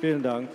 Vielen Dank.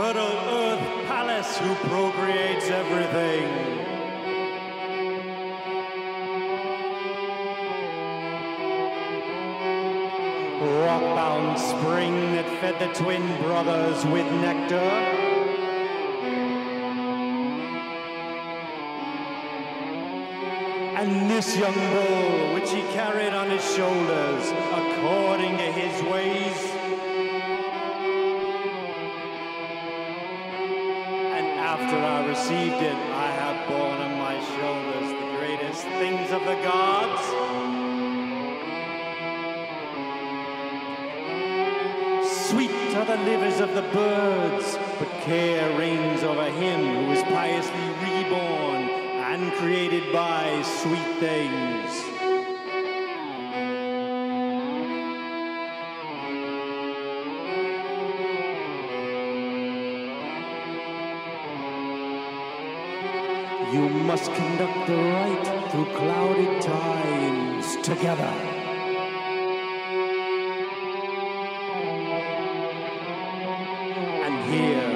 Fertile Earth Pales who procreates everything. Rockbound spring that fed the twin brothers with nectar. And this young bull, which he carried on his shoulders, according to Sweet are the livers of the birds, but care reigns over him who is piously reborn and created by sweet things. You must conduct the right through clouded times together. Here,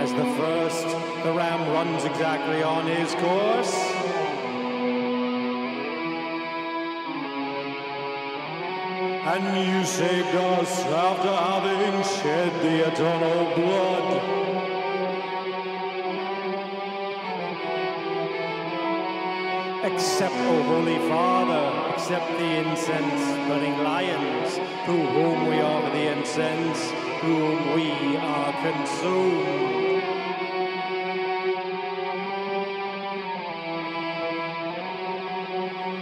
as the first, the ram runs exactly on his course. And you saved us after having shed the eternal blood. Accept, O Holy Father, accept the incense burning lions, through whom we offer the incense, whom we are consumed.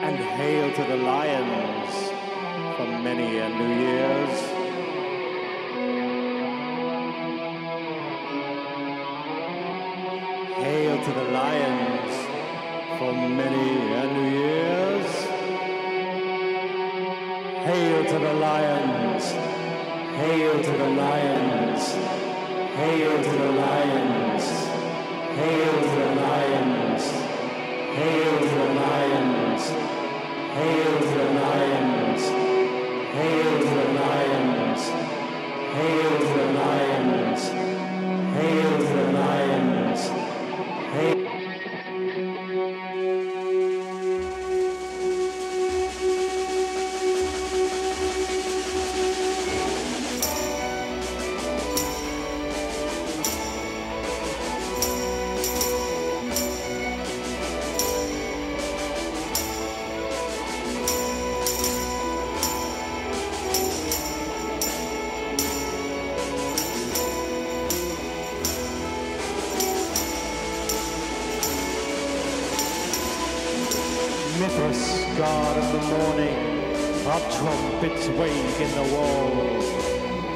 And hail to the lions for many a New Year's. Hail to the lions for many a New Year's. Hail to the lions. Hail to the lions. Hail to the lions. Hail to the lions. Hail to the lions. Hail to the lions. Hail morning, our trumpets wake in the walls.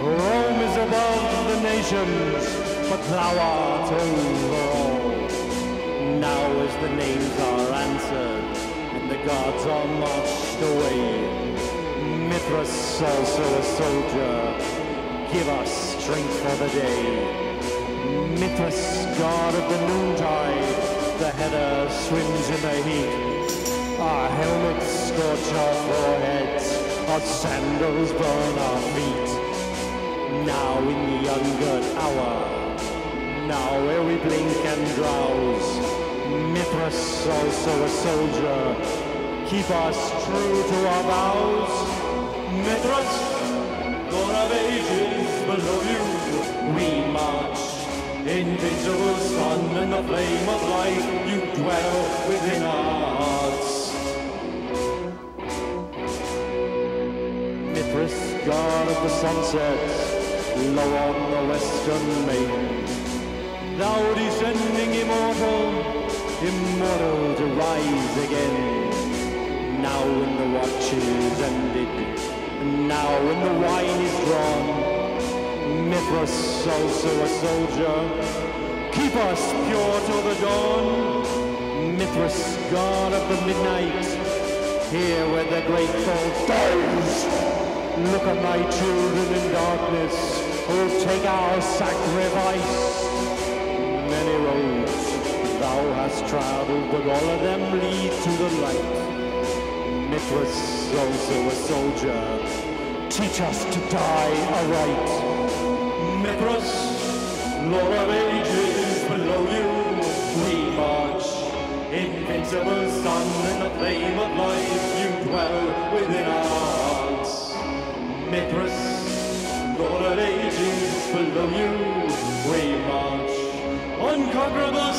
Rome is above the nations, but thou art over all. Now as the names are answered, and the gods are marched away, Mithras, also a soldier, give us strength for the day. Mithras, god of the noontide, the header swims in the heat. Our helmets scorch our foreheads, our sandals burn our feet. Now in the ungirt hour, now where we blink and drowse, Mithras, also a soldier, keep us true to our vows. Mithras, Lord of ages, below you we march. Invincible sun and the flame of light, you dwell within our hearts. Mithras, god of the sunset, low on the western main. Thou descending immortal, immortal to rise again. Now when the watch is ended, now when the wine is drawn, Mithras, also a soldier, keep us pure till the dawn. Mithras, god of the midnight, here where the grateful dies. Look at my children in darkness, who take our sacrifice. Many roads thou hast traveled, but all of them lead to the light. Mithras, also a soldier, teach us to die aright. Mithras, Lord of ages, below you we march. Invincible sun in the flame of life, you dwell within our Mithras, Lord of ages, below you we march. Unconquerable